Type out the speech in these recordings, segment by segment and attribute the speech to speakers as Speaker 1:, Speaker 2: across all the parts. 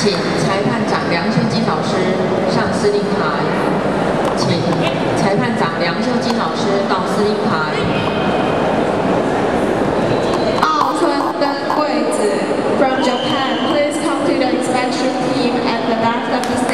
Speaker 1: 请裁判长梁秀金老师上司令台。请裁判长梁秀金老师到司令台。
Speaker 2: 奥村 r 贵子 from Japan, please come to the inspection team at the back of the
Speaker 3: s e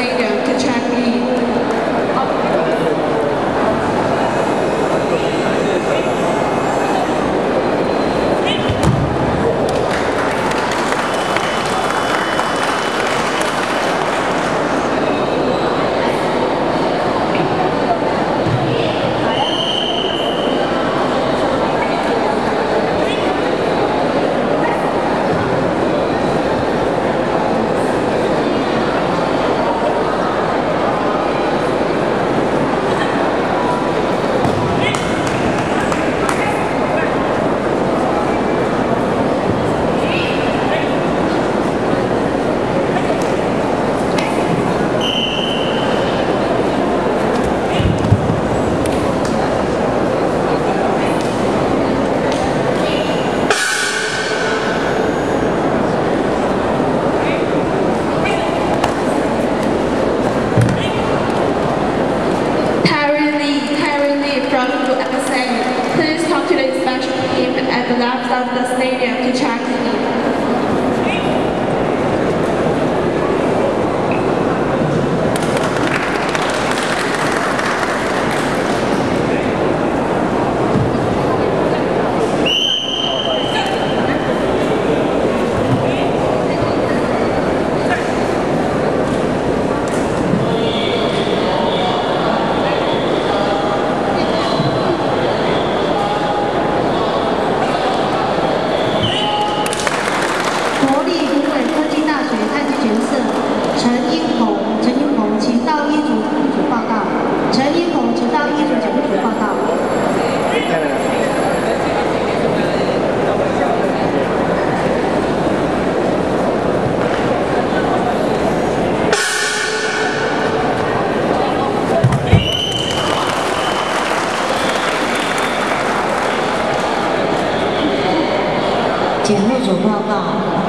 Speaker 3: 主报告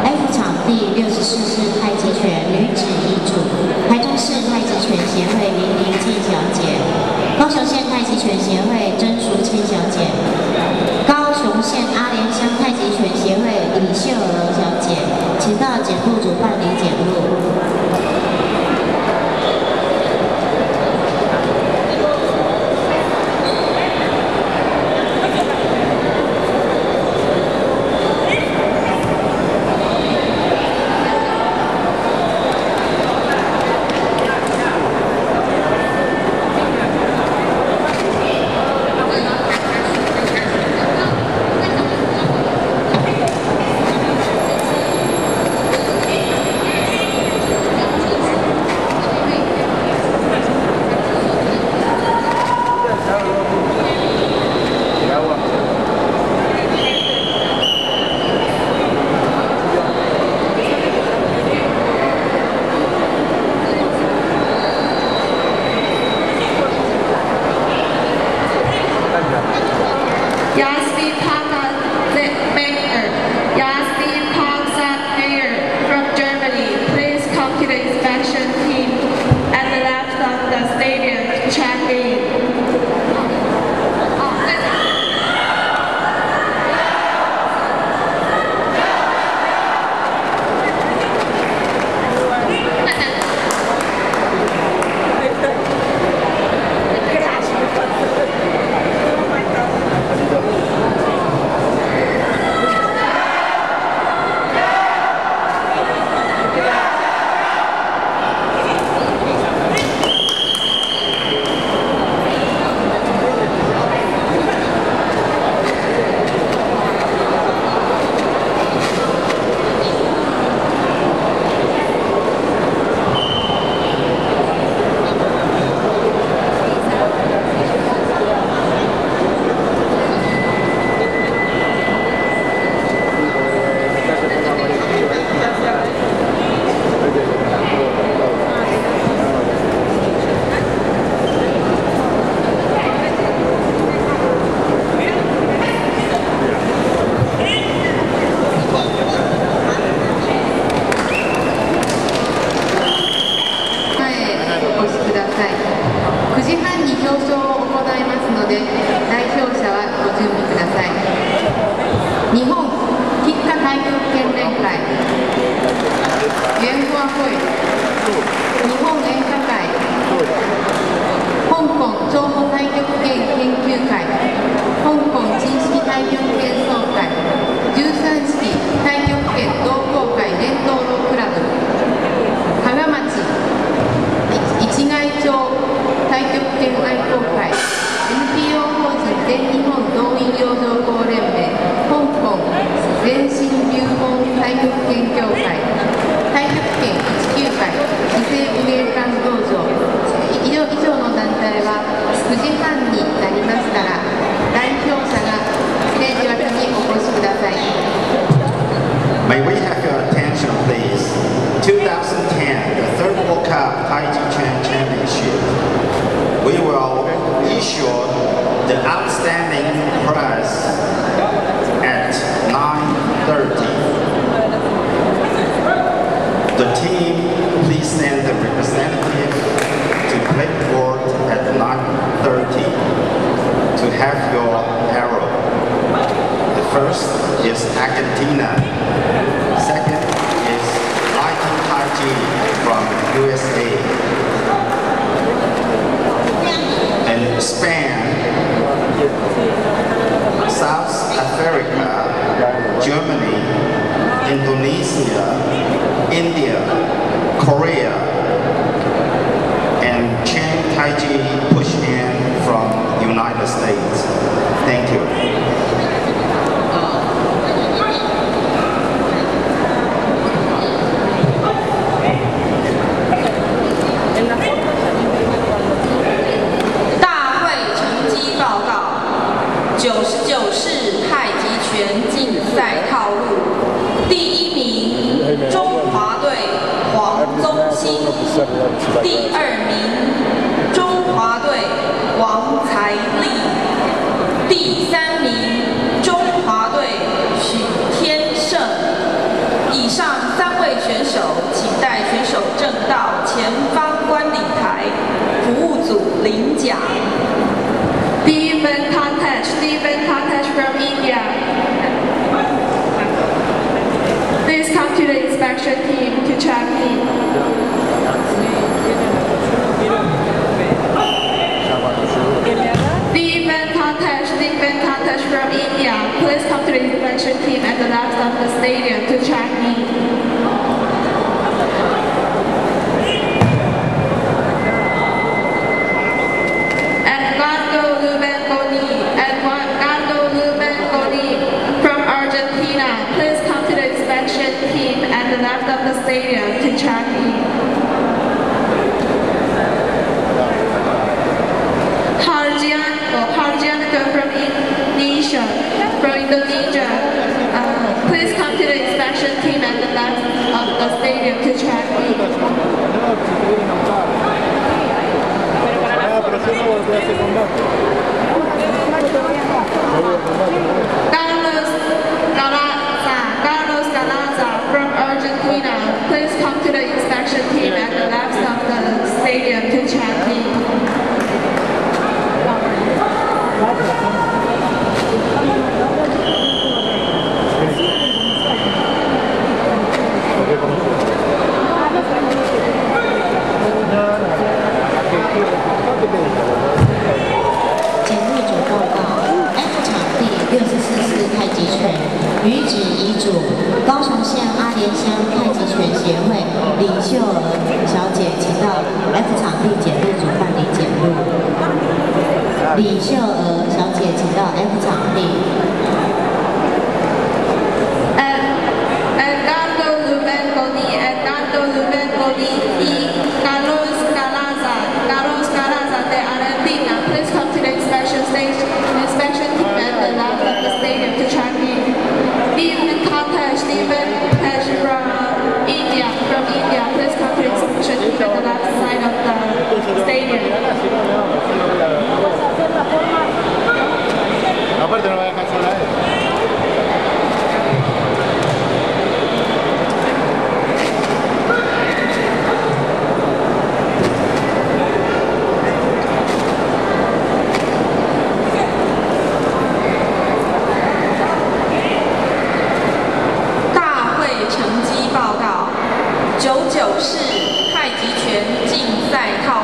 Speaker 3: ：F 场第六十四式太极拳女子一组，台中市太极拳协会林明静小姐，高雄县太极拳协会曾。we will
Speaker 4: issue the outstanding press at 9.30. The team, please send the representative to Blackboard at 9.30 to have your arrow. The first is Argentina. Second is Lighting Taiji from USA and Spain, South Africa, Germany, Indonesia, India, Korea, and Chen Taiji pushed in from United States. Thank you.
Speaker 5: 第二名，中华队王才立。第三名，中华队许天胜。以上三位选手，请带选手证到前方观礼台，服务组领奖。
Speaker 2: s t e c e n Tan, s t e c e n Tan from India. Please come to the inspection team to check me. military inspection team at the left of the stadium to check Argentina. Please come to the inspection team at the left of the stadium to check in. from Indonesia. Uh, please come to the inspection team at the back of the stadium to check
Speaker 3: 香太极拳协会李秀娥小姐，请到 F 场地检录组办理检录。李秀娥小姐，请到 F 场地。
Speaker 5: 竞赛套。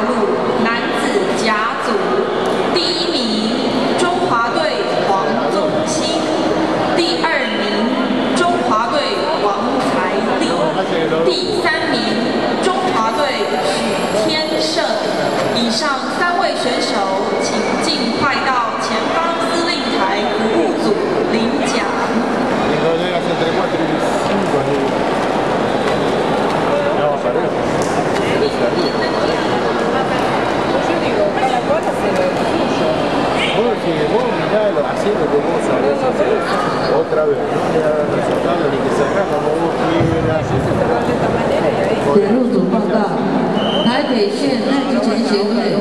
Speaker 6: 铁路组报告，台北县太极拳协会。